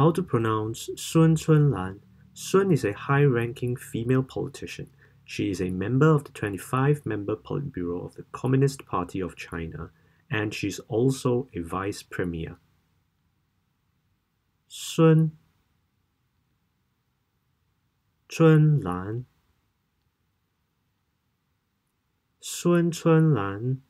How to pronounce Sun Chun Lan. Sun is a high-ranking female politician. She is a member of the 25-member Politburo of the Communist Party of China, and she is also a vice premier. Sun Chun Lan Sun Chun Lan